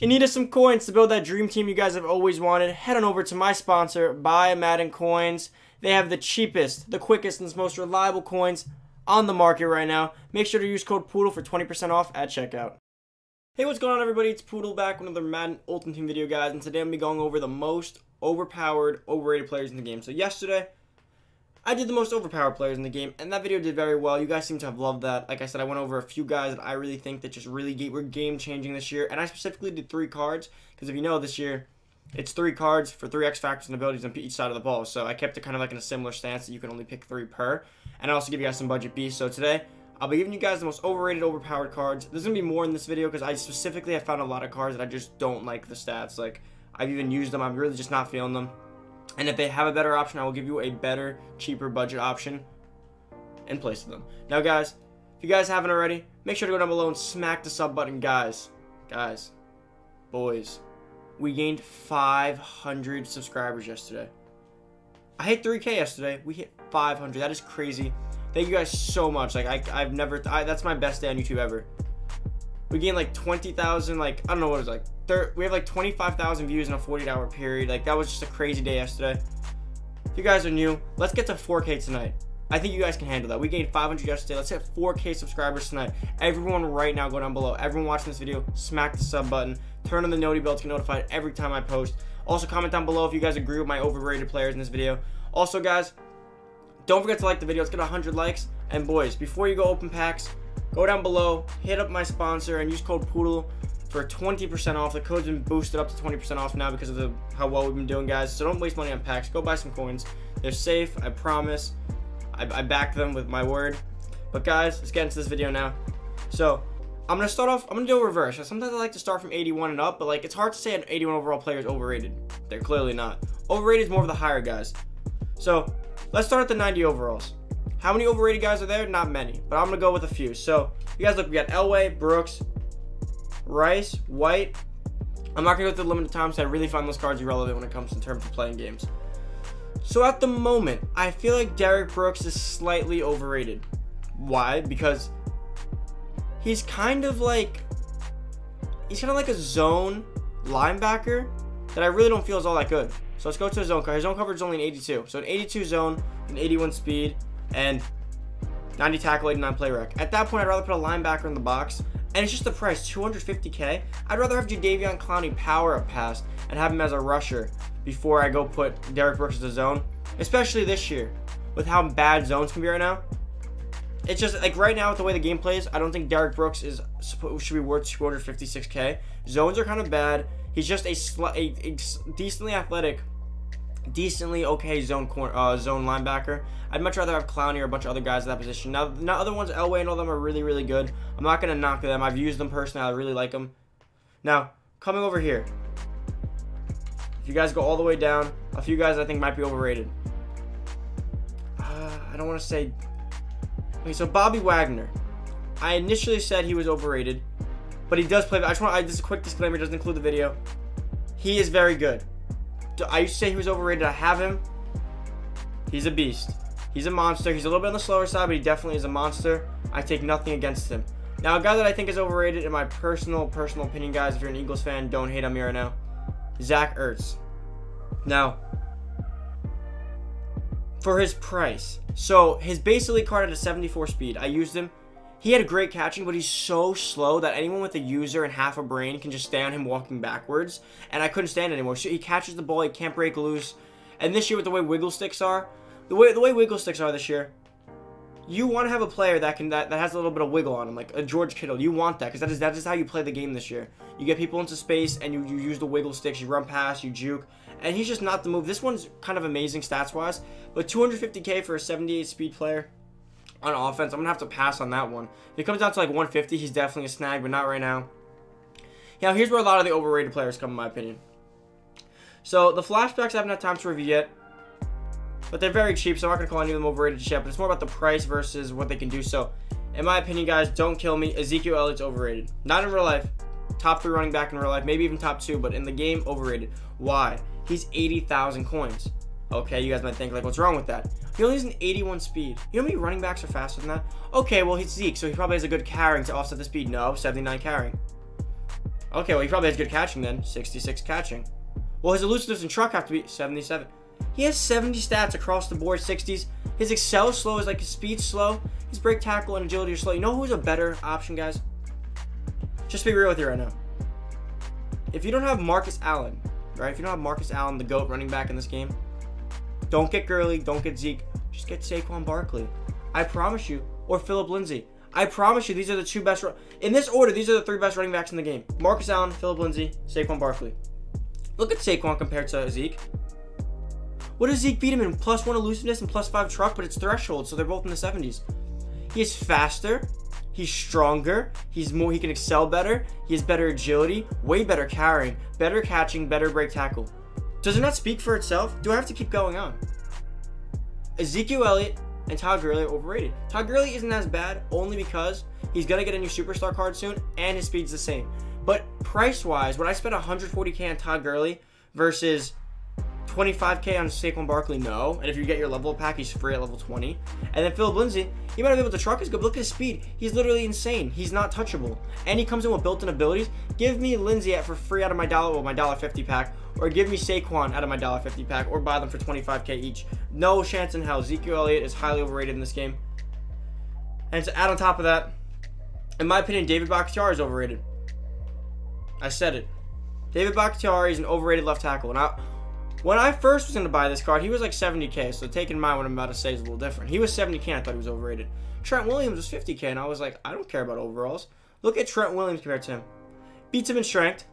In need of some coins to build that dream team you guys have always wanted, head on over to my sponsor, Buy Madden Coins. They have the cheapest, the quickest, and most reliable coins on the market right now. Make sure to use code POODLE for 20% off at checkout. Hey, what's going on everybody? It's Poodle back with another Madden Ultimate Team video, guys. And today I'm going to be going over the most overpowered, overrated players in the game. So yesterday, I did the most overpowered players in the game, and that video did very well. You guys seem to have loved that. Like I said, I went over a few guys that I really think that just really were game-changing this year, and I specifically did three cards, because if you know, this year, it's three cards for three X factors and abilities on each side of the ball. So I kept it kind of like in a similar stance that you can only pick three per, and I also give you guys some budget B. So today, I'll be giving you guys the most overrated, overpowered cards. There's going to be more in this video, because I specifically have found a lot of cards that I just don't like the stats. Like, I've even used them, I'm really just not feeling them. And if they have a better option, I will give you a better, cheaper budget option in place of them. Now, guys, if you guys haven't already, make sure to go down below and smack the sub button. Guys, guys, boys, we gained 500 subscribers yesterday. I hit 3K yesterday. We hit 500. That is crazy. Thank you guys so much. Like, I, I've never, I, that's my best day on YouTube ever. We gained like 20,000, like, I don't know what it was like, we have like 25,000 views in a 48 hour period. Like that was just a crazy day yesterday. If you guys are new, let's get to 4K tonight. I think you guys can handle that. We gained 500 yesterday. Let's hit 4K subscribers tonight. Everyone right now, go down below. Everyone watching this video, smack the sub button. Turn on the noti bell to get notified every time I post. Also, comment down below if you guys agree with my overrated players in this video. Also, guys, don't forget to like the video. Let's get 100 likes. And boys, before you go open packs, go down below, hit up my sponsor, and use code POODLE for 20% off. The code's been boosted up to 20% off now because of the how well we've been doing, guys. So don't waste money on packs. Go buy some coins. They're safe, I promise. I, I back them with my word. But guys, let's get into this video now. So, I'm going to start off, I'm to do a reverse. Sometimes I like to start from 81 and up, but like it's hard to say an 81 overall player is overrated. They're clearly not. Overrated is more of the higher guys. So, let's start at the 90 overalls. How many overrated guys are there? Not many, but I'm going to go with a few. So, you guys look, we got Elway, Brooks, Rice, White. I'm not going to go through the limited time, so I really find those cards irrelevant when it comes in terms of playing games. So at the moment, I feel like Derrick Brooks is slightly overrated. Why? Because he's kind of like he's kind of like a zone linebacker that I really don't feel is all that good. So let's go to his zone cover. His zone coverage is only an 82. So an 82 zone, an 81 speed, and 90 tackle, 89 play rec. At that point, I'd rather put a linebacker in the box and it's just the price, 250k. I'd rather have Jadeveon Clowney power up pass and have him as a rusher before I go put Derrick Brooks as a zone, especially this year with how bad zones can be right now. It's just like right now with the way the game plays, I don't think Derrick Brooks is supposed should be worth 256k. Zones are kind of bad. He's just a, a, a decently athletic decently okay zone corner, uh, zone linebacker. I'd much rather have Clowney or a bunch of other guys at that position. Now, the other ones, Elway and all them are really, really good. I'm not going to knock them. I've used them personally. I really like them. Now, coming over here. If you guys go all the way down, a few guys I think might be overrated. Uh, I don't want to say... Okay, so Bobby Wagner. I initially said he was overrated, but he does play... I just want... I, this is a quick disclaimer. doesn't include the video. He is very good. I used to say he was overrated. I have him. He's a beast. He's a monster. He's a little bit on the slower side, but he definitely is a monster. I take nothing against him. Now, a guy that I think is overrated, in my personal, personal opinion, guys, if you're an Eagles fan, don't hate on me right now. Zach Ertz. Now, for his price. So, his elite card at a 74 speed. I used him. He had a great catching, but he's so slow that anyone with a user and half a brain can just stay on him walking backwards. And I couldn't stand anymore. So he catches the ball, he can't break loose. And this year with the way wiggle sticks are, the way the way wiggle sticks are this year, you want to have a player that can that, that has a little bit of wiggle on him, like a George Kittle. You want that because that is that is how you play the game this year. You get people into space and you, you use the wiggle sticks, you run past, you juke, and he's just not the move. This one's kind of amazing stats wise, but 250k for a 78 speed player on offense. I'm going to have to pass on that one. If it comes down to like 150, he's definitely a snag, but not right now. Now, here's where a lot of the overrated players come, in my opinion. So, the flashbacks I haven't had time to review yet, but they're very cheap, so I'm not going to call any of them overrated yet, but it's more about the price versus what they can do. So, in my opinion, guys, don't kill me. Ezekiel Elliott's overrated. Not in real life. Top three running back in real life, maybe even top two, but in the game, overrated. Why? He's 80,000 coins. Okay, you guys might think, like, what's wrong with that? He only has an 81 speed. You know how many running backs are faster than that? Okay, well, he's Zeke, so he probably has a good carrying to offset the speed. No, 79 carrying. Okay, well, he probably has good catching then. 66 catching. Well, his elusiveness and truck have to be 77. He has 70 stats across the board, 60s. His excel slow is like his speed slow. His break tackle and agility are slow. You know who's a better option, guys? Just be real with you right now. If you don't have Marcus Allen, right? If you don't have Marcus Allen, the GOAT running back in this game, don't get Gurley, don't get Zeke. Just get Saquon Barkley. I promise you. Or Phillip Lindsay. I promise you, these are the two best. In this order, these are the three best running backs in the game Marcus Allen, Phillip Lindsay, Saquon Barkley. Look at Saquon compared to Zeke. What does Zeke beat him in? Plus one elusiveness and plus five truck, but it's threshold, so they're both in the 70s. He is faster. He's stronger. He's more. He can excel better. He has better agility, way better carrying, better catching, better break tackle. Does it not speak for itself? Do I have to keep going on? Ezekiel Elliott and Todd Gurley are overrated. Todd Gurley isn't as bad only because he's gonna get a new superstar card soon and his speed's the same. But price wise, when I spent 140k on Todd Gurley versus 25k on Saquon Barkley, no. And if you get your level pack, he's free at level 20. And then Phillip Lindsay, he might have been able to truck his good, look at his speed. He's literally insane. He's not touchable. And he comes in with built-in abilities. Give me Lindsay at for free out of my dollar, well, my dollar fifty pack, or give me Saquon out of my dollar fifty pack, or buy them for 25k each. No chance in hell. Ezekiel Elliott is highly overrated in this game. And to add on top of that, in my opinion, David Bakhtiari is overrated. I said it. David Bakhtiari is an overrated left tackle, and I when I first was going to buy this card, he was like 70k, so take in mind what I'm about to say is a little different. He was 70k, I thought he was overrated. Trent Williams was 50k, and I was like, I don't care about overalls. Look at Trent Williams compared to him. Beats him in strength.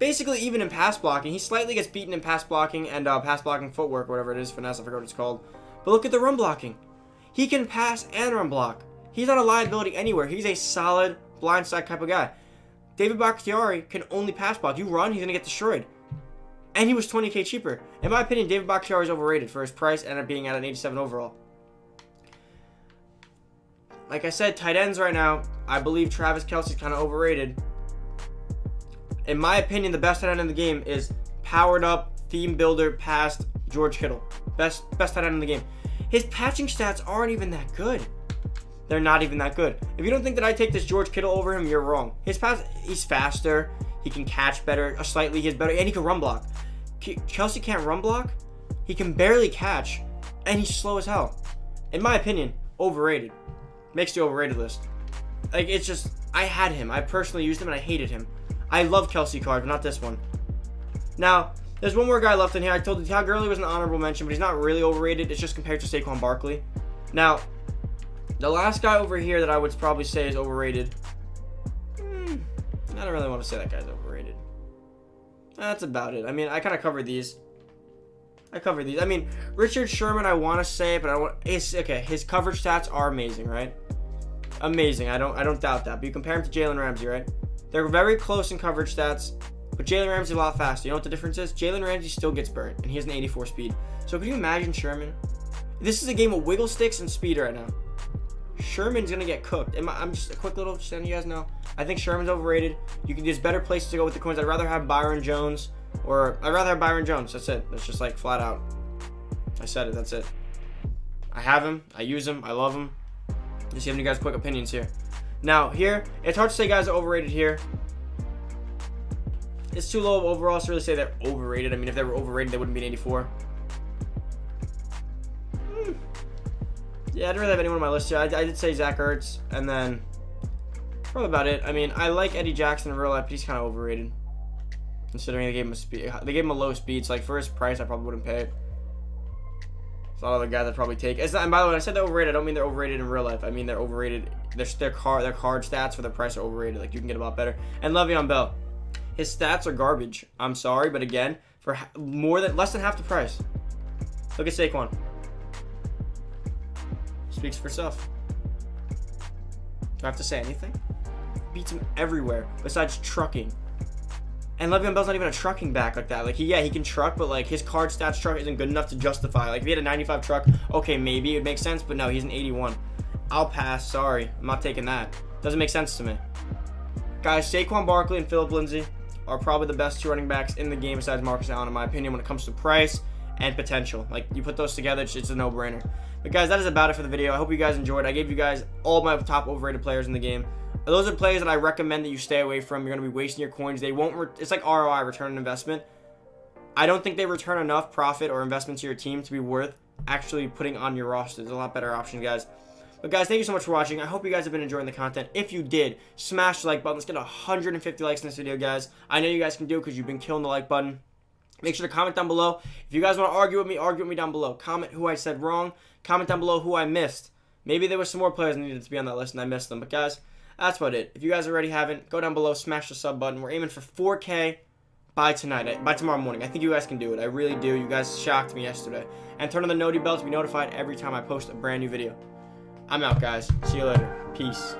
Basically, even in pass blocking, he slightly gets beaten in pass blocking and uh, pass blocking footwork, whatever it is, finesse, I forgot what it's called. But look at the run blocking. He can pass and run block. He's not a liability anywhere. He's a solid blindside type of guy. David Bakhtiari can only pass block. You run, he's going to get destroyed. And he was 20k cheaper. In my opinion, David Bakhtiari is overrated for his price and being at an 87 overall. Like I said, tight ends right now, I believe Travis Kelce's kind of overrated. In my opinion, the best tight end in the game is powered up, theme builder, past George Kittle. Best, best tight end in the game. His patching stats aren't even that good they're not even that good. If you don't think that I take this George Kittle over him, you're wrong. His pass, he's faster. He can catch better, uh, slightly. He's better, and he can run block. Kelce can't run block. He can barely catch, and he's slow as hell. In my opinion, overrated. Makes the overrated list. Like it's just, I had him. I personally used him, and I hated him. I love Kelce card, but not this one. Now, there's one more guy left in here. I told you Todd Gurley was an honorable mention, but he's not really overrated. It's just compared to Saquon Barkley. Now, the last guy over here that I would probably say is overrated. Hmm, I don't really want to say that guy's overrated. That's about it. I mean, I kind of covered these. I covered these. I mean, Richard Sherman, I want to say, but I want. It's okay. His coverage stats are amazing, right? Amazing. I don't. I don't doubt that. But you compare him to Jalen Ramsey, right? They're very close in coverage stats, but Jalen Ramsey a lot faster. You know what the difference is? Jalen Ramsey still gets burnt, and he has an 84 speed. So can you imagine Sherman? This is a game of wiggle sticks and speed right now. Sherman's gonna get cooked. I'm just a quick little just letting you guys know. I think Sherman's overrated. You can there's better places to go with the coins. I'd rather have Byron Jones or I'd rather have Byron Jones. That's it. That's just like flat out. I said it. That's it. I have him. I use him. I love him. Just giving you guys quick opinions here. Now here, it's hard to say guys are overrated here. It's too low of overall to really say they're overrated. I mean, if they were overrated, they wouldn't be an 84. Hmm. Yeah, I didn't really have anyone on my list here. I, I did say Zach Ertz, and then probably about it. I mean, I like Eddie Jackson in real life, but he's kind of overrated. Considering they gave him a speed, they gave him a low speed. So like for his price, I probably wouldn't pay it. A lot of the guys I'd probably take. Not, and by the way, I said they're overrated, I don't mean they're overrated in real life. I mean they're overrated. Their their card their card stats for their price are overrated. Like you can get a lot better. And Le'Veon Bell, his stats are garbage. I'm sorry, but again, for more than less than half the price. Look at Saquon speaks for itself. Do I have to say anything? Beats him everywhere besides trucking. And Le'Veon Bell's not even a trucking back like that. Like, he, yeah, he can truck, but like his card stats truck isn't good enough to justify. Like, if he had a 95 truck, okay, maybe it would make sense, but no, he's an 81. I'll pass. Sorry, I'm not taking that. Doesn't make sense to me. Guys, Saquon Barkley and Phillip Lindsay are probably the best two running backs in the game besides Marcus Allen, in my opinion, when it comes to price and potential. Like you put those together, it's, it's a no-brainer. But guys, that is about it for the video. I hope you guys enjoyed. I gave you guys all my top overrated players in the game. Those are players that I recommend that you stay away from. You're going to be wasting your coins. They won't. it's like ROI, return on investment. I don't think they return enough profit or investment to your team to be worth actually putting on your roster. There's a lot better options, guys. But guys, thank you so much for watching. I hope you guys have been enjoying the content. If you did, smash the like button. Let's get 150 likes in this video, guys. I know you guys can do it because you've been killing the like button. Make sure to comment down below. If you guys want to argue with me, argue with me down below. Comment who I said wrong. Comment down below who I missed. Maybe there were some more players needed to be on that list and I missed them. But guys, that's about it. If you guys already haven't, go down below, smash the sub button. We're aiming for 4K by tonight, eh, by tomorrow morning. I think you guys can do it. I really do. You guys shocked me yesterday. And turn on the noti bell to be notified every time I post a brand new video. I'm out, guys. See you later. Peace.